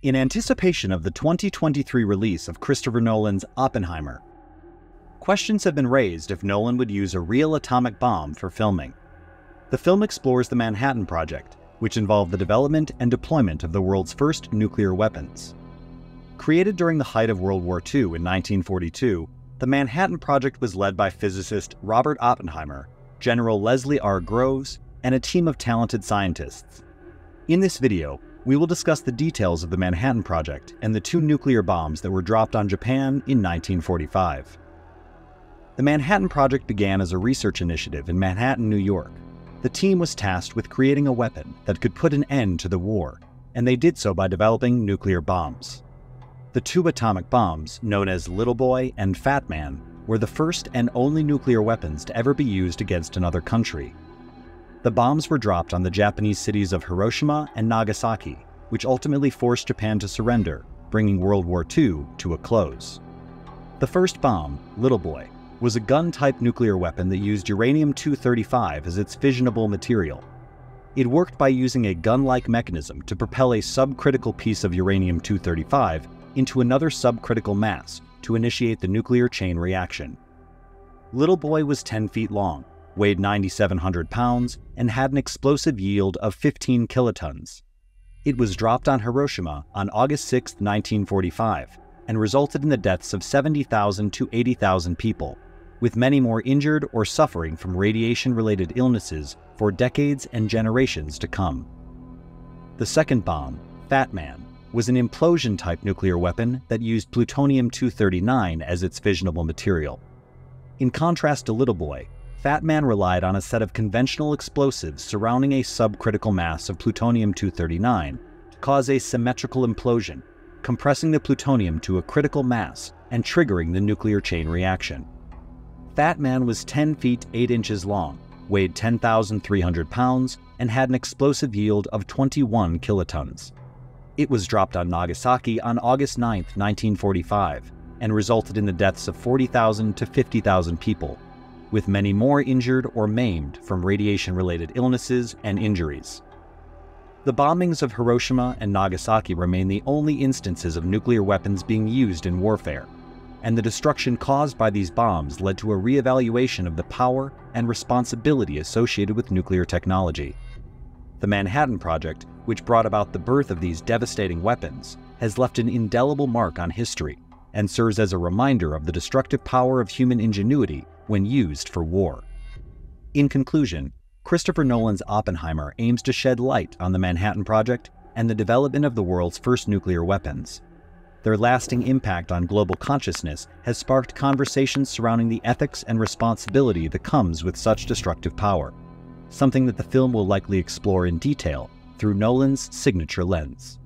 In anticipation of the 2023 release of Christopher Nolan's Oppenheimer, questions have been raised if Nolan would use a real atomic bomb for filming. The film explores the Manhattan Project, which involved the development and deployment of the world's first nuclear weapons. Created during the height of World War II in 1942, the Manhattan Project was led by physicist Robert Oppenheimer, General Leslie R. Groves, and a team of talented scientists. In this video, we will discuss the details of the Manhattan Project and the two nuclear bombs that were dropped on Japan in 1945. The Manhattan Project began as a research initiative in Manhattan, New York. The team was tasked with creating a weapon that could put an end to the war, and they did so by developing nuclear bombs. The two atomic bombs, known as Little Boy and Fat Man, were the first and only nuclear weapons to ever be used against another country, the bombs were dropped on the Japanese cities of Hiroshima and Nagasaki, which ultimately forced Japan to surrender, bringing World War II to a close. The first bomb, Little Boy, was a gun type nuclear weapon that used uranium 235 as its fissionable material. It worked by using a gun like mechanism to propel a subcritical piece of uranium 235 into another subcritical mass to initiate the nuclear chain reaction. Little Boy was 10 feet long weighed 9,700 pounds, and had an explosive yield of 15 kilotons. It was dropped on Hiroshima on August 6, 1945, and resulted in the deaths of 70,000 to 80,000 people, with many more injured or suffering from radiation related illnesses for decades and generations to come. The second bomb, Fat Man, was an implosion type nuclear weapon that used plutonium 239 as its fissionable material. In contrast to Little Boy, Fat Man relied on a set of conventional explosives surrounding a subcritical mass of plutonium-239 to cause a symmetrical implosion, compressing the plutonium to a critical mass and triggering the nuclear chain reaction. Fat Man was 10 feet 8 inches long, weighed 10,300 pounds, and had an explosive yield of 21 kilotons. It was dropped on Nagasaki on August 9, 1945, and resulted in the deaths of 40,000 to 50,000 people, with many more injured or maimed from radiation related illnesses and injuries. The bombings of Hiroshima and Nagasaki remain the only instances of nuclear weapons being used in warfare, and the destruction caused by these bombs led to a reevaluation of the power and responsibility associated with nuclear technology. The Manhattan Project, which brought about the birth of these devastating weapons, has left an indelible mark on history and serves as a reminder of the destructive power of human ingenuity when used for war. In conclusion, Christopher Nolan's Oppenheimer aims to shed light on the Manhattan Project and the development of the world's first nuclear weapons. Their lasting impact on global consciousness has sparked conversations surrounding the ethics and responsibility that comes with such destructive power, something that the film will likely explore in detail through Nolan's signature lens.